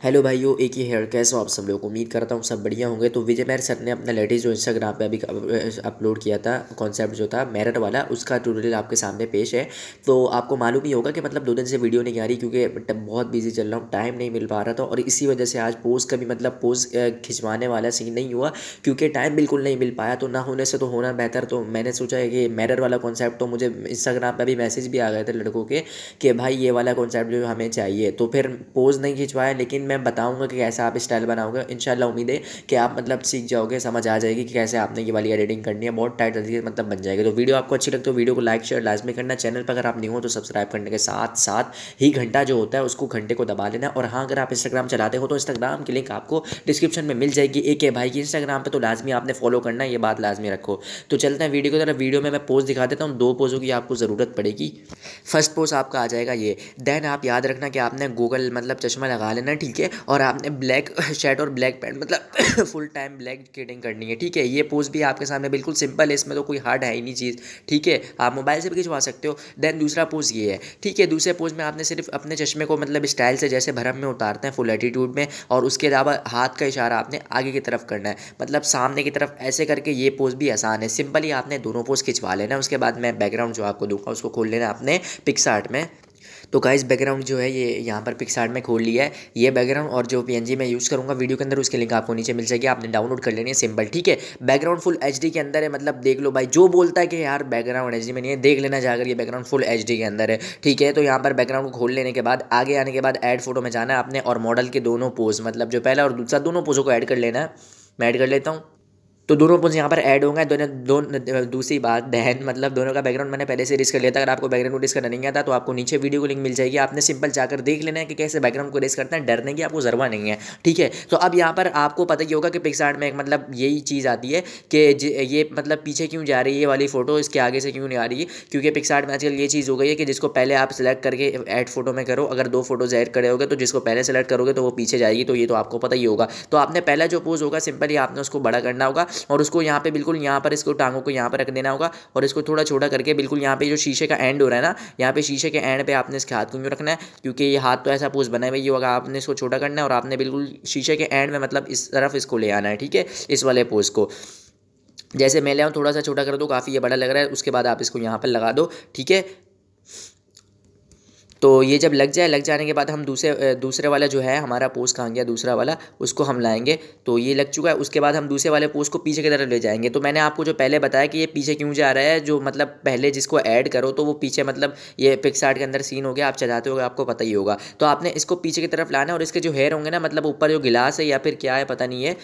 Hello भाइयों, एक ही hair कैसे हो आप सब लोग उम्मीद करता हूँ सब बढ़िया होंगे। तो विजय मैर सर ने अपना लेटेस्ट जो इंस्टाग्राम पे अभी अपलोड किया था कॉन्सेप्ट जो था मेरट वाला, उसका ट्यूटोरियल आपके सामने पेश है। तो आपको मालूम ही होगा कि मतलब दो दिन से वीडियो नहीं आ रही क्योंकि बहुत बिज़ी चल रहा हूँ टाइम नहीं मिल पा रहा था और इसी वजह से आज पोज का भी मतलब पोज खिंचवाने वाला सीन नहीं हुआ क्योंकि टाइम बिल्कुल नहीं मिल पाया। तो ना होने से तो होना बेहतर तो मैंने सोचा है कि मेरर वाला कॉन्सेप्ट तो मुझे इंस्टाग्राम पर भी मैसेज भी आ गए थे लड़कों के कि भाई ये वाला कॉन्सेप्ट जो हमें चाहिए। तो फिर पोज नहीं खिंचवाया, लेकिन मैं बताऊँगा कि कैसे आप स्टाइल बनाओगे। इन उम्मीद है कि आप मतलब सीख जाओगे, समझ आ जाएगी कि कैसे आपने ये वाली एडिटिंग करनी है। बहुत टाइट तरीके मतलब बन जाएगी। तो वीडियो आपको अच्छी लगती है, वीडियो को लाइक शेयर लाजमी करना। चैनल पर अगर आप नहीं हो तो सब्सक्राइब करने के साथ साथ ही घंटा जो होता है उसको घंटे को दबा लेना। और हाँ अगर आप इंस्टाग्राम चलाते हो तो इंस्टाग्राम की लिंक आपको डिस्क्रिप्शन में मिल जाएगी। एक है भाई की इंस्टाग्राम पर तो लाजमी आपने फॉलो करना ये बात लाजमी रखो। तो चलते हैं वीडियो को तरफ़। वीडियो में मैं पोज दिखा देता हूँ। दो पोजों की आपको ज़रूरत पड़ेगी। फ़र्स्ट पोज आपका आ जाएगा ये। देन आप याद रखना कि आपने गूगल मतलब चश्मा लगा लेना, ठीक है, और आपने ब्लैक शर्ट और ब्लैक पैंट मतलब फुल टाइम ब्लैक किटिंग करनी है, ठीक है? ये पोज भी आपके सामने बिल्कुल सिंपल है, इसमें तो कोई हार्ड है ही नहीं चीज़, ठीक है? आप मोबाइल से भी खिंचवा सकते हो देन दूसरा पोज ये है, ठीक है? दूसरे पोज में आपने सिर्फ़ अपने चश्मे को मतलब स्टाइल से जैसे भरम में उतारते हैं फुल एटीट्यूड में, और उसके अलावा हाथ का इशारा आपने आगे की तरफ़ करना है मतलब सामने की तरफ़ ऐसे करके ये पोज भी आसान है सिंपली आपने दोनों पोज खिंचवा लेना उसके बाद मैं बैकग्राउंड जो आपको दूँगा, उसको खोल लेना अपने पिक्सार्ट में। तो गाइस बैकग्राउंड जो है ये यहाँ पर पिक्सार्ट में खोल लिया है। ये बैकग्राउंड और जो पीएनजी मैं यूज़ करूँगा वीडियो के अंदर, उसके लिंक आपको नीचे मिल जाएगी। आपने डाउनलोड कर लेनी है सिंपल ठीक है? बैकग्राउंड फुल एचडी के अंदर है मतलब देख लो भाई, जो बोलता है कि यार बैकग्राउंड एच में नहीं है, देख लेना जाकर ये बैकग्राउंड फुल एचडी के अंदर है, ठीक है? तो यहाँ पर बैकग्राउंड को खोल लेने के बाद, आगे आने के बाद एड फ़ोटो में जाना है आपने और मॉडल के दोनों पोज मतलब जो पहला और दूसरा, दोनों पोजों को ऐड कर लेना है। मैं ऐड कर लेता हूँ। तो दोनों पोज यहाँ पर ऐड होंगे, दोनों दो दूसरी बात बहन मतलब दोनों का बैकग्राउंड मैंने पहले से रिस्क कर लिया था। अगर आपको बैकग्राउंड को रिस्क करना नहीं आता तो आपको नीचे वीडियो को लिंक मिल जाएगी। आपने सिंपल जाकर देख लेना है कि कैसे बैकग्राउंड को रिस्क करते हैं। डरने की आपको ज़रूरत नहीं है, ठीक है? तो अब यहाँ पर आपको पता ही होगा कि पिक्सार्ट में एक मतलब यही चीज़ आती है कि ये मतलब पीछे क्यों जा रही है ये वाली फ़ोटो इसके आगे से क्यों नहीं आ रही है? क्योंकि पिक्सार्ट में आजकल ये चीज़ हो गई है कि जिसको पहले आप सेलेक्ट करके ऐड फ़ोटो में करो। अगर दो फ़ोटोज़ ऐड करे होगे तो जिसको पहले सेलेक्ट करोगे तो वो पीछे जाएगी तो ये तो आपको पता ही होगा। तो आपने पहला जो पोज होगा सिंपली आपने उसको बड़ा करना होगा। और उसको यहाँ पे बिल्कुल यहाँ पर इसको टांगों को यहाँ पर रख देना होगा और इसको थोड़ा छोटा करके बिल्कुल यहाँ पे जो शीशे का एंड हो रहा है ना, यहाँ पे शीशे के एंड पे आपने इसके हाथ को क्यों रखना है, क्योंकि ये हाथ तो ऐसा पोज बना हुआ ही होगा आपने इसको छोटा करना है और आपने बिल्कुल शीशे के एंड में मतलब इस तरफ़ इसको ले आना है, ठीक है, इस वाले पोज को। जैसे मैं ले आऊँ, थोड़ा सा छोटा कर दो, काफ़ी ये बड़ा लग रहा है, उसके बाद आप इसको यहाँ पर लगा दो, ठीक है तो ये जब लग जाए, लग जाने के बाद हम दूसरे दूसरे वाला जो है, हमारा पोस्ट कहाँ गया दूसरा वाला, उसको हम लाएँगे। तो ये लग चुका है, उसके बाद हम दूसरे वाले पोस्ट को पीछे की तरफ़ ले जाएँगे। तो मैंने आपको जो पहले बताया कि ये पीछे क्यों जा रहा है, जो मतलब पहले जिसको ऐड करो तो वो पीछे मतलब ये पिक्सार्ट के अंदर सीन हो गया, आप चलाते हो आपको पता ही होगा। तो आपने इसको पीछे की तरफ़ लाना और इसके जो हेयर होंगे ना मतलब ऊपर जो गिलास है या फिर क्या है, पता नहीं है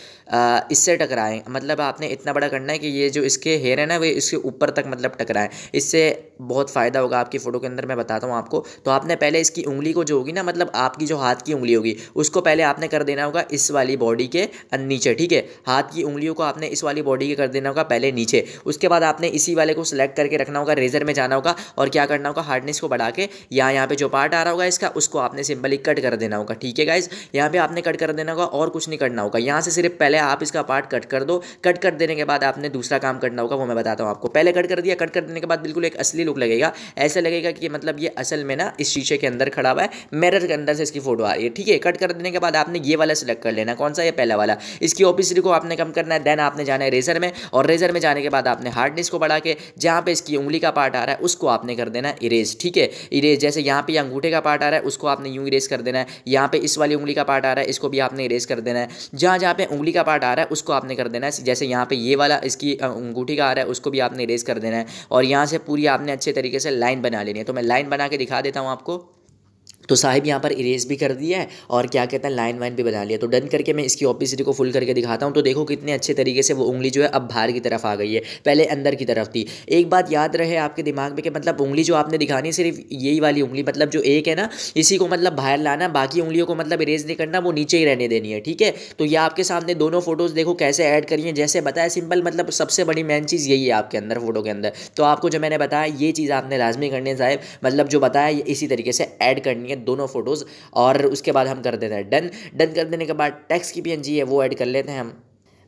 इससे टकराएँ। मतलब आपने इतना बड़ा करना है कि ये जो इसके हेयर है ना, वे इसके ऊपर तक मतलब टकराएँ। इससे बहुत फ़ायदा होगा आपकी फ़ोटो के अंदर, मैं बताता हूँ आपको। तो आपने पहले इसकी उंगली को जो होगी ना मतलब आपकी जो हाथ की उंगली होगी, उसको पहले आपने कर देना होगा इस वाली बॉडी के नीचे, ठीक है? हाथ की उंगलियों को आपने इस वाली बॉडी के कर देना होगा पहले नीचे। उसके बाद आपने इसी वाले को सिलेक्ट करके रखना होगा रेजर में जाना होगा और क्या करना होगा हार्डनेस को बढ़ा के यहाँ यहाँ पे जो पार्ट आ रहा होगा इसका, उसको आपने सिंपली कट कर देना होगा, ठीक है गाइज़ यहाँ पर आपने कट कर देना होगा और कुछ नहीं करना होगा। यहाँ से सिर्फ़ पहले आप इसका पार्ट कट कर दो। कट कर देने के बाद आपने दूसरा काम करना होगा, वो मैं बताता हूँ आपको। पहले कट कर दिया कट कर देने के बाद बिल्कुल एक असली लुक लगेगा। ऐसा लगेगा कि मतलब ये असल में ना इस शीशे के अंदर खड़ा हुआ है मिरर के अंदर से इसकी फ़ोटो आ रही है। ठीक है कट कर देने के बाद आपने ये वाला सेलेक्ट कर लेना। कौन सा? ये पहला वाला। इसकी ओपिसिटी को आपने कम करना है देन आपने जाना है रेजर में और रेजर में जाने के बाद आपने हार्डनेस को बढ़ा के, जहाँ पे इसकी उंगली का पार्ट आ रहा है, उसको आपने कर देना इरेज ठीक है? इरेज जैसे यहाँ पे अंगूठे का पार्ट आ रहा है, उसको आपने यूँ इरेज कर देना है। यहाँ पे इस वाली उंगली का पार्ट आ रहा है, इसको भी आपने इरेज कर देना है। जहाँ जहाँ पे उंगली का पार्ट आ रहा है, उसको आपने कर देना है। जैसे यहाँ पे ये वाला इसकी अंगूठी का आ रहा है, उसको भी आपने इरेज कर देना है। और यहाँ से पूरी आपने अच्छे तरीके से लाइन बना लेनी है। तो मैं लाइन बना के दिखा देता हूँ आपको। तो साहिब यहाँ पर इरेज भी कर दिया है और क्या कहते हैं लाइन वाइन भी बना लिया। तो डन करके मैं इसकी ऑपिसिटी को फुल करके दिखाता हूँ। तो देखो कितने अच्छे तरीके से वो उंगली जो है अब बाहर की तरफ़ आ गई है। पहले अंदर की तरफ़ थी। एक बात याद रहे आपके दिमाग में कि मतलब उंगली जो आपने दिखानी सिर्फ़ यही वाली उंगली मतलब जो एक है ना, इसी को मतलब बाहर लाना, बाकी उंगलियों को मतलब इरेज नहीं करना, वो नीचे ही रहने देनी है, ठीक है? तो ये आपके सामने दोनों फ़ोटोज़ देखो कैसे ऐड करिए जैसे बताया सिंपल मतलब सबसे बड़ी मेन चीज़ यही है आपके अंदर फ़ोटो के अंदर। तो आपको जो मैंने बताया, ये चीज़ आपने लाजमी करनी है साहब। मतलब जो बताया इसी तरीके से ऐड करनी है। दोनों फ़ोटोज़ और उसके बाद हम कर देते हैं डन डन कर देने के बाद टैक्स की पीएनजी है, वो ऐड कर लेते हैं हम।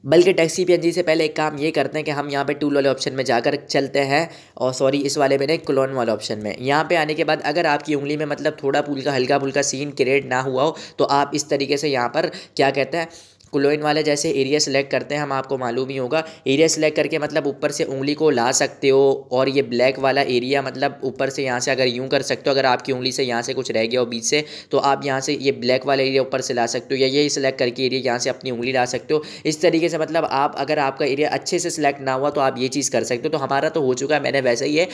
बल्कि टैक्सी पी से पहले एक काम ये करते हैं कि हम यहाँ पे टूल वाले ऑप्शन में जाकर चलते हैं और सॉरी इस वाले में नहीं क्लोन वाले ऑप्शन में। यहाँ पे आने के बाद अगर आपकी उंगली में मतलब थोड़ा पुल का हल्का पुल का सीन क्रिएट ना हुआ हो तो आप इस तरीके से यहाँ पर क्या कहते हैं क्लोइन वाले जैसे एरिया सेलेक्ट करते हैं, हम आपको मालूम ही होगा। एरिया सेलेक्ट करके मतलब ऊपर से उंगली को ला सकते हो और ये ब्लैक वाला एरिया मतलब ऊपर से यहाँ से अगर यूँ कर सकते हो, अगर आपकी उंगली से यहाँ से कुछ रह गया हो बीच से तो आप यहाँ से ये ब्लैक वाला एरिया ऊपर से ला सकते हो या ये सिलेक्ट करके एरिया यहाँ से अपनी उंगली ला सकते हो। इस तरीके से मतलब आप अगर आपका एरिया अच्छे से सिलेक्ट ना हुआ तो आप ये चीज़ कर सकते हो। तो हमारा तो हो चुका है, मैंने वैसे ही है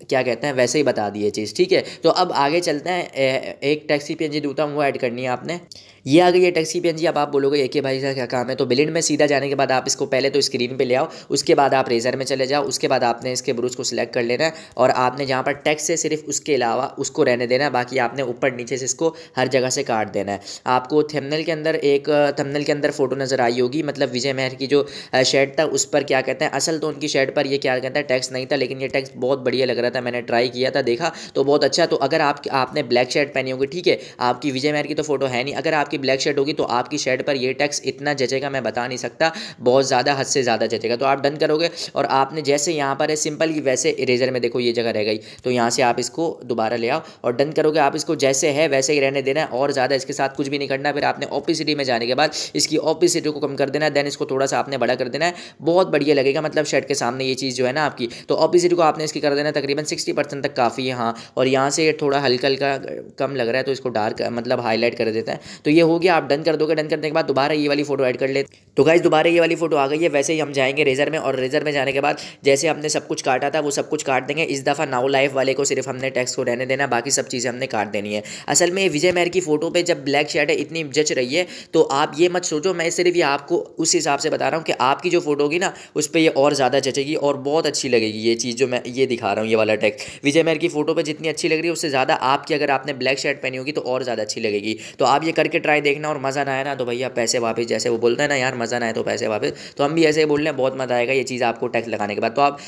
क्या कहते हैं, वैसे ही बता दिए चीज़, ठीक है? तो अब आगे चलते हैं एक टैक्सी पी एन दूता हूँ, वो ऐड करनी है आपने। ये आ गई है टैक्सी पी अब आप बोलोगे एक ही भाई का क्या काम है? तो बिलिंड में सीधा जाने के बाद आप इसको पहले तो स्क्रीन पे ले आओ, उसके बाद आप रेजर में चले जाओ, उसके बाद आपने इसके ब्रूज को सिलेक्ट कर लेना है, और आपने जहाँ पर टैक्स से सिर्फ़ उसके अलावा उसको रहने देना है, बाकी आपने ऊपर नीचे से इसको हर जगह से काट देना है। आपको थेमनल के अंदर एक थमनल के अंदर फ़ोटो नज़र आई होगी मतलब विजय मेहर की जो शेड था, उस पर क्या कहते हैं, असल तो उनकी शेड पर ये क्या कहता है, टैक्स नहीं था, लेकिन ये टैक्स बहुत बढ़िया लग रहा था, मैंने ट्राई किया था, देखा तो बहुत अच्छा। तो अगर आप आपने ब्लैक शर्ट पहनी होगी, ठीक है, आपकी विजय मेहर की तो फ़ोटो है नहीं। अगर आपकी ब्लैक शर्ट होगी तो आपकी शर्ट पर ये टैक्स इतना जचेगा, मैं बता नहीं सकता। बहुत ज़्यादा हद से ज़्यादा जचेगा। तो आप डन करोगे और आपने जैसे यहाँ पर है सिंपल ही वैसे इरेजर में देखो, ये जगह रह गई। तो यहाँ से आप इसको दोबारा ले आओ और डन करोगे। आप इसको जैसे है, वैसे ही रहने देना और ज़्यादा इसके साथ कुछ भी नहीं करना। फिर आपने ओपिसिटी में जाने के बाद इसकी ओपिसिटी को कम कर देना देन इसको थोड़ा सा आपने बड़ा कर देना है। बहुत बढ़िया लगेगा मतलब शर्ट के सामने ये चीज़ जो है ना आपकी। तो ओपिसिटी को आपने इसकी कर देना है तकरीबन सिक्सटी परसेंट तक काफ़ी है हाँ। और यहाँ से थोड़ा हल्का हल्का कम लग रहा है तो इसको डार्क मतलब हाईलाइट कर देता है। तो ये हो गया, आप डन कर दोगे। डन करने के बाद दोबारा ये वाली फ़ोटो ऐड कर ले तो गाइज़ दोबारा ये वाली फ़ोटो आ गई है। वैसे ही हम जाएँगे रेजर में और रेजर में जाने के बाद जैसे हमने सब कुछ काटा था, वो सब कुछ काट देंगे। इस दफ़ा नाउ लाइफ वाले को सिर्फ़ हमने टैक्स को रहने देना, बाकी सब चीज़ें हमने काट देनी है। असल में विजय मेहर की फ़ोटो पर जब ब्लैक शर्ट है, इतनी जच रही है तो आप ये मत सोचो, मैं सिर्फ़ ये आपको उस हिसाब से बता रहा हूँ कि आपकी जो फ़ोटो होगी ना, उस पर ये और ज़्यादा जचेगी और बहुत अच्छी लगेगी ये चीज़ जो मैं ये दिखा रहा हूँ, ये वाला टैक्स विजय मेहर की फ़ोटो पर जितनी अच्छी लग रही है, उससे ज़्यादा आपकी अगर आपने ब्लैक शर्ट पहनी होगी तो और ज़्यादा अच्छी लगेगी। तो आप ये करके ट्राई देखना और मज़ा ना आया ना तो भैया पैसे वापस, जैसे वो बोलते हैं ना, यार, मज़ा ना आए तो पैसे वापस। तो हम भी ऐसे ही बोल रहे हैं, बहुत मज़ा आएगा ये चीज़ आपको टैक्स लगाने के बाद। तो आप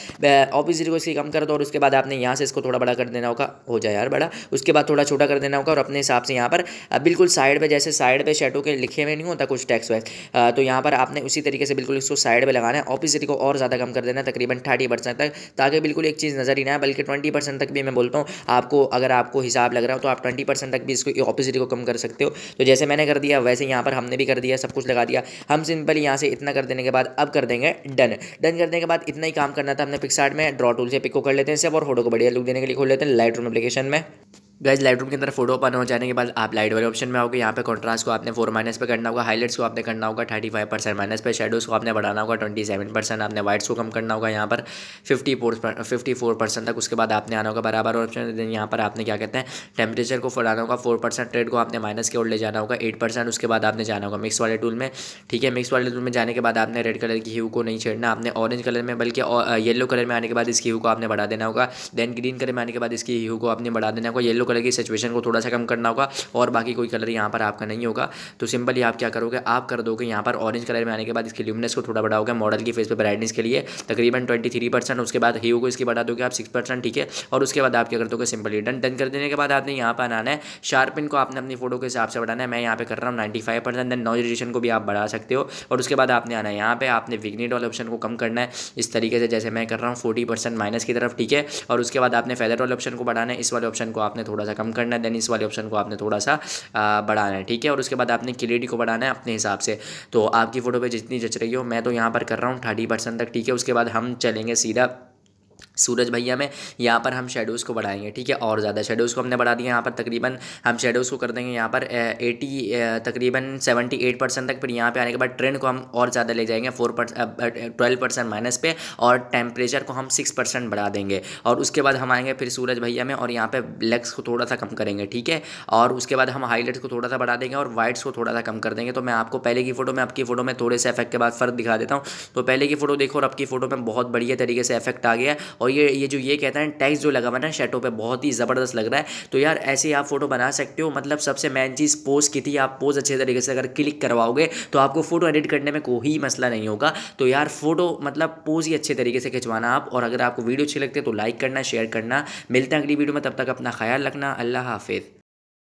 ऑफ़िस को इसकी कम कर दो और उसके बाद आपने यहाँ से इसको थोड़ा बड़ा कर देना होगा। हो जाए यार बड़ा। उसके बाद थोड़ा छोटा कर देना होगा और अपने हिसाब से यहाँ पर बिल्कुल साइड पर जैसे साइड पर शेटो के लिखे हुए नहीं होता कुछ टैक्स वाइज तो यहाँ पर आपने उसी तरीके से बिल्कुल इसको साइड पर लगाना है। ऑपोजिट को और ज़्यादा कम कर देना है, तकरीबन थर्टी तक, ताकि बिल्कुल एक चीज़ नज़र ही ना है बल्कि ट्वेंटी तक भी मैं बोलता हूँ, आपको, अगर आपको हिसाब लग रहा हो तो आप ट्वेंटी तक भी इसको ऑपोजिट को कम कर सकते हो। तो जैसे मैंने कर दिया, वैसे यहाँ पर हमने भी कर दिया, सब कुछ लगा दिया। हम सिंपली यहाँ से इतना कर देने के बाद अब कर देंगे डन। डन करने के बाद इतना ही काम करना था हमने पिक्सार्ट में ड्रॉ टूल से पिक को कर लेते हैं सब और फ़ोटो को बढ़िया लुक देने के लिए खोल लेते हैं लाइट एप्लीकेशन में। गैज लाइट के अंदर फ़ोटो ओपन हो जाने के बाद आप लाइट वाले ऑप्शन में आओगे। यहाँ पे कॉन्ट्रास्ट को आपने फोर माइनस पे करना होगा हाईलाइट्स को आपने करना होगा थर्टी फाइव परसेंट माइनस पे शेडोज़ को आपने बढ़ाना होगा ट्वेंटी सेवन परसेंट आपने वाइट्स को कम करना होगा यहाँ पर fifty four fifty four percent तक उसके बाद आपने आना होगा बराबर ऑप्शन देन यहाँ पर आपने क्या कहते हैं टेम्परेचर को बढ़ाना होगा फोर परसेंट ट्रेड को आपने माइनस की ओर ले जाना होगा एट परसेंट उसके बाद आपने जाना होगा मिक्स वाले टूल में। ठीक है मिक्स वाले टूल में जाने के बाद आपने रेड कलर की ह्यू को नहीं छेड़ना, आपने ऑरेंज कलर में, बल्कि येलो कलर में आने के बाद इसकी ह्यू को आपने बढ़ा देना होगा। देन ग्रीन कलर में आने के बाद इसकी ह्यू को आपने बढ़ा देना होगा येलो कलर की सिचुएशन को थोड़ा सा कम करना होगा और बाकी कोई कलर यहाँ पर आपका नहीं होगा। तो सिंपली आप क्या करोगे? आप कर दोगे यहाँ पर ऑरेंज कलर में आने के बाद इसकी ल्यूमिनेस को थोड़ा बढ़ाओगे मॉडल की फेस पर ब्राइटनेस के लिए। तकरीबन ट्वेंटी उसके बाद हीओ को इसकी बढ़ा दोगे आप सिक्स ठीक है? और उसके बाद आप क्या कर दोगे? सिंपली डन डन कर देने के बाद आपने यहाँ पर आना है। शार्पिन को आपने अपनी फ़ोटो के हिसाब से बढ़ाना है। मैं यहाँ पे कर रहा हूँ नाइन्टी फाइव परसेंट देन नॉइजेशन को भी आप बढ़ा सकते हो। और उसके बाद आपने आना है यहाँ पे, आपने विग्नेट वाले ऑप्शन को कम करना है। इस तरीके से जैसे मैं कर रहा हूँ फोर्टी परसेंट माइनस की तरफ़, ठीक है? और उसके बाद आपने फेदर वाले ऑप्शन को बढ़ाना है। इस वाले ऑप्शन को आपने थोड़ा सा कम करना है देन इस वाले ऑप्शन को आपने थोड़ा सा बढ़ाना है, ठीक है? और उसके बाद आपने क्लियरिटी को बढ़ाना है अपने हिसाब से। तो आपकी फ़ोटो पर जितनी जच रही हो, मैं तो यहाँ पर कर रहा हूँ थर्टी तक, ठीक है? उसके बाद हम चलेंगे सीधा सूरज भैया में, यहाँ पर हम शेडोज़ को बढ़ाएँगे, ठीक है? और ज़्यादा शेडोज़ को हमने बढ़ा दिया, यहाँ पर तकरीबन हम शेडोज़ को कर देंगे, यहाँ पर एटी तकरीबन सेवेंटी एट परसेंट तक फिर यहाँ पे आने के बाद ट्रेंड को हम और ज़्यादा ले जाएँगे four percent twelve percent minus पे, और टेम्परेचर को हम सिक्स परसेंट बढ़ा देंगे। और उसके बाद हम आएँगे फिर सूरज भैया में, और यहाँ पर ब्लैक्स को थोड़ा सा कम करेंगे, ठीक है? और उसके बाद हम हाईलाइट्स को थोड़ा सा बढ़ा देंगे, और वाइट्स को थोड़ा सा कम कर देंगे। तो मैं आपको पहले की फ़ोटो में आपकी फ़ोटो में थोड़े से इफ़ेक्ट के बाद फ़र्क दिखा देता हूँ। तो पहले की फ़ोटो देखो और आपकी फ़ोटो में बहुत बढ़िया तरीके से इफ़ेक्ट आ गया और ये ये जो, ये कहता है टैक्स जो लगा हुआ ना, शर्टों पर बहुत ही ज़बरदस्त लग रहा है। तो यार, ऐसे ही आप फ़ोटो बना सकते हो। मतलब सबसे मेन चीज़ पोज की थी, आप पोज अच्छे तरीके से अगर क्लिक करवाओगे तो आपको फ़ोटो एडिट करने में कोई मसला नहीं होगा। तो यार फ़ोटो मतलब पोज ही अच्छे तरीके से खिंचवाना आप, और अगर आपको वीडियो अच्छी लगती है तो लाइक करना शेयर करना। मिलते हैं अगली वीडियो में, तब तक अपना ख्याल रखना। अल्लाह हाफिज़।